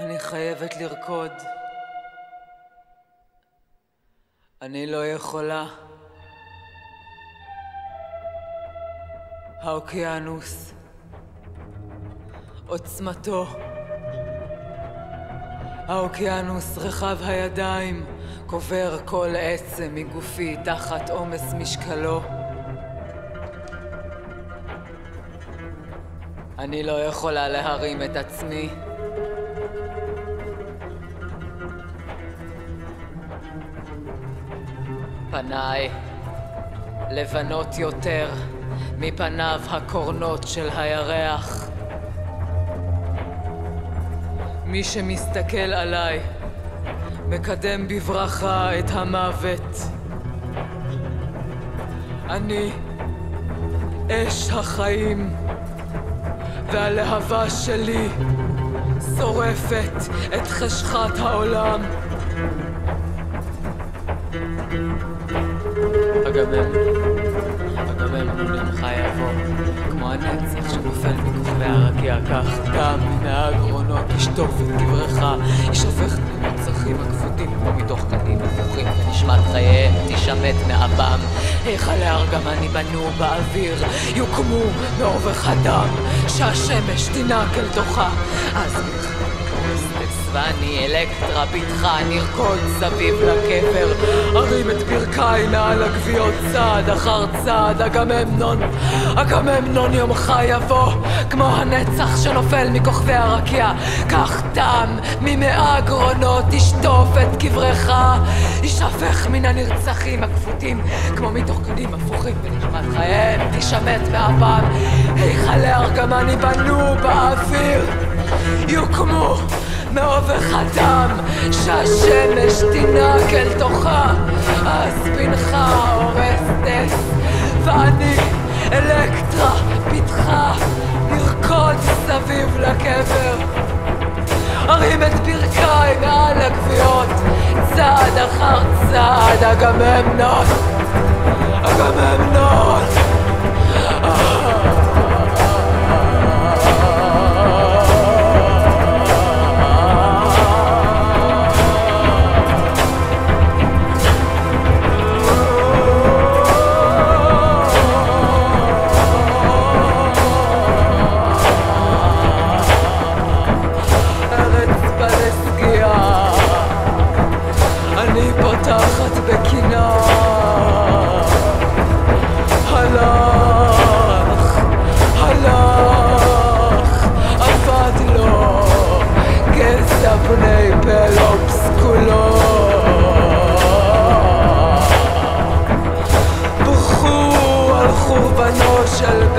אני חייבת לרקוד. אני לא יכולה. האוקיינוס, עוצמתו. האוקיינוס רחב הידיים, קובר כל עצם מגופי תחת עומס משקלו. אני לא יכולה להרים את עצמי. פניי לבנות יותר מפניו הקורנות של הירח. מי שמסתכל עליי מקדם בברכה את המוות. אני אש החיים, והלהבה שלי שורפת את חשכת העולם. אגמם, אגמם יומך יבוא, כמו הנצח שנופל מכוכבי הרקיע, כך דם מן הגרונות ישטוף את קברך, ישופך לנצחים הכבודים כמו מתוך קדים הפוכים, ונשמת חייהם תשמט מאבם. היכלי ארגמן ייבנו באוויר, יוקמו מעובך הדם, שהשמש תינק אל תוכה. אז ואני אלקטרה בתך נרקוד סביב לקבר. ארים את ברכיי נעל הגוויות צעד אחר צעד אגממנון אגממנון יומך יבוא כמו הנצח שנופל מכוכבי הרקיע. כך תם ממאה גרונות תשטוף את קברך. יישפך מן הנרצחים הכפותים כמו מתוך קדים הפוכים ונשמת חייהם. תשמט מאפם היכלי ארגמן ייבנו באוויר יוקמו מעובך הדם שהשמש תינק אל תוכה. אז בנך הורס נס ואני אלקטרה פתחה נרקוד סביב לקבר. ארים את ברכיי מעל הגוויות צעד אחר צעד אגממנון אגממנון راحت به کنار حلاخ حلاخ افادلو گستبنی پلوبسکولو بخو על חורבנו של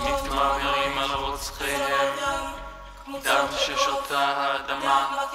מתמרמרים על רוצחיהם דם ששותה האדמה